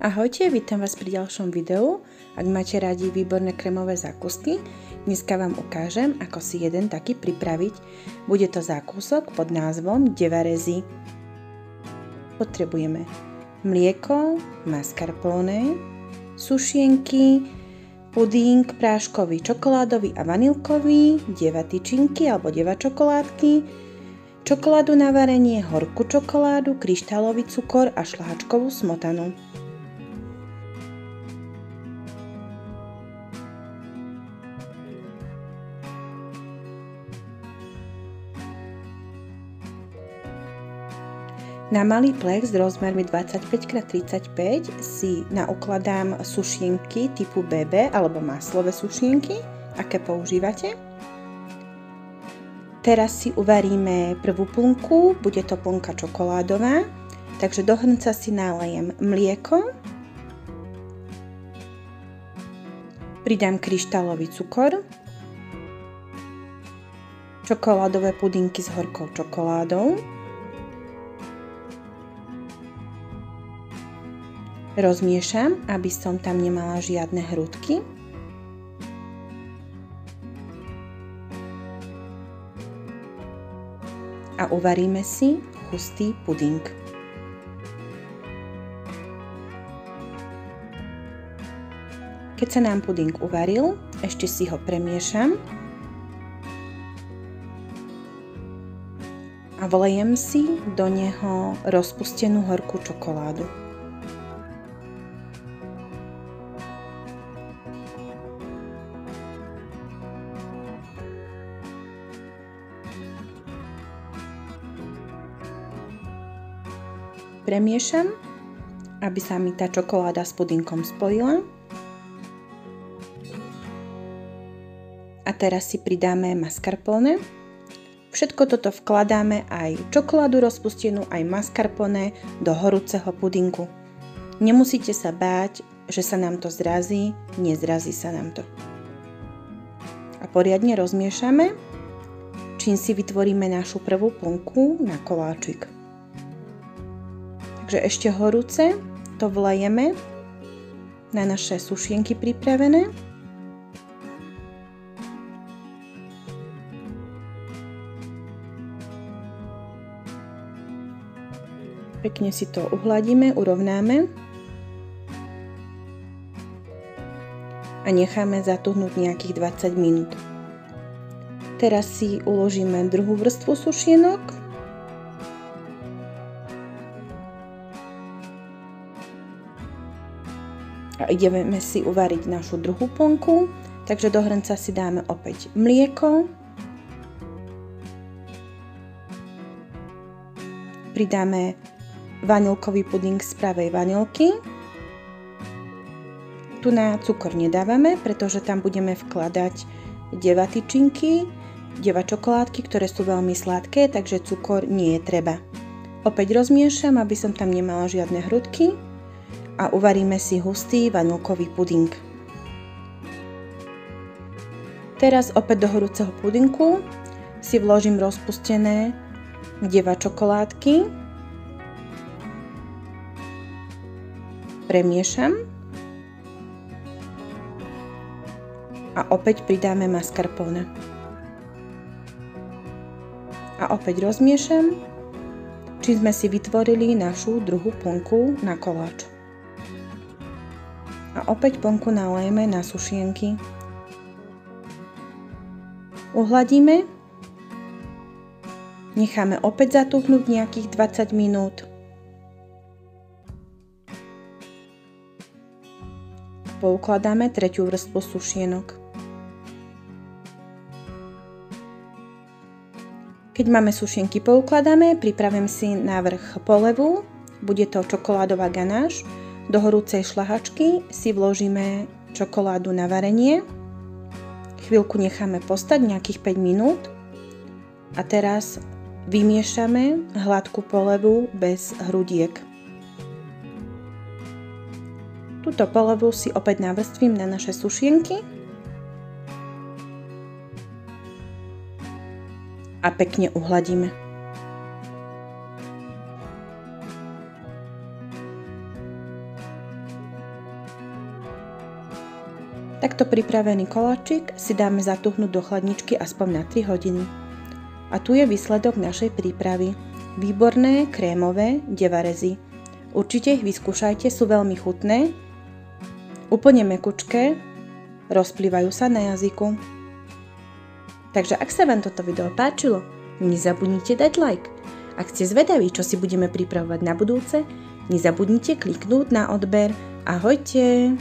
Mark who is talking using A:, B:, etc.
A: Ahojte, vítam vás pri ďalšom videu. Ak máte radi výborné kremové zákusky, dneska vám ukážem, ako si jeden taký pripraviť. Bude to zákusok pod názvom Devarezy. Potrebujeme mlieko, mascarpone, sušienky, puding práškový, čokoládový a vanilkový, deva tyčinky alebo deva čokoládky, čokoládu na varenie, horkú čokoládu, kryštálový cukor a šláčkovú smotanu. Na malý plech s rozmermi 25x35 si naukladám sušienky typu BB alebo maslové sušienky, aké používate. Teraz si uvaríme prvú plnku, bude to plnka čokoládová, takže do hrnca si nalejem mlieko, pridám kryštálový cukor, čokoládové pudinky s horkou čokoládou, Rozmiešam, aby som tam nemala žiadne hrudky. A uvaríme si hustý puding. Keď sa nám puding uvaril, ešte si ho premiešam a vlejem si do neho rozpustenú horkú čokoládu. Premiešam, aby sa mi tá čokoláda s pudinkom spojila. A teraz si pridáme mascarpone. Všetko toto vkladáme aj čokoládu rozpustenú, aj mascarpone do horúceho pudinku. Nemusíte sa báť, že sa nám to zrazí, nezrazí sa nám to. A poriadne rozmiešame, čím si vytvoríme našu prvú plnku na koláčik. Takže ešte horúce to vlejeme na naše sušienky pripravené. Pekne si to uhladíme, urovnáme a necháme zatuhnúť nejakých 20 minút. Teraz si uložíme druhú vrstvu sušienok ideme si uvariť našu druhú plnku. Takže do hrnca si dáme opäť mlieko. Pridáme vanilkový puding z pravej vanilky. Tu na cukor nedávame, pretože tam budeme vkladať deva tyčinky, deva čokoládky, ktoré sú veľmi sladké, takže cukor nie je treba. Opäť rozmiešam, aby som tam nemala žiadne hrudky a uvaríme si hustý vanilkový puding. Teraz opäť do horúceho pudinku si vložím rozpustené deva čokoládky, premiešam a opäť pridáme mascarpone. A opäť rozmiešam, čím sme si vytvorili našu druhú plnku na koláč a opäť plnku nalejeme na sušienky. Uhladíme, necháme opäť zatuchnúť nejakých 20 minút. Poukladáme tretiu vrstvu sušienok. Keď máme sušienky poukladáme, pripravím si návrh polevu. Bude to čokoládová ganáž, do horúcej šlahačky si vložíme čokoládu na varenie. Chvíľku necháme postať, nejakých 5 minút. A teraz vymiešame hladkú polevu bez hrudiek. Túto polevu si opäť navrstvím na naše sušienky a pekne uhladíme. Takto pripravený koláčik si dáme zatuhnúť do chladničky aspoň na 3 hodiny. A tu je výsledok našej prípravy. Výborné, krémové devarezy. Určite ich vyskúšajte, sú veľmi chutné, úplne mekučké, rozplývajú sa na jazyku. Takže ak sa vám toto video páčilo, nezabudnite dať like. Ak ste zvedaví, čo si budeme pripravovať na budúce, nezabudnite kliknúť na odber. Ahojte!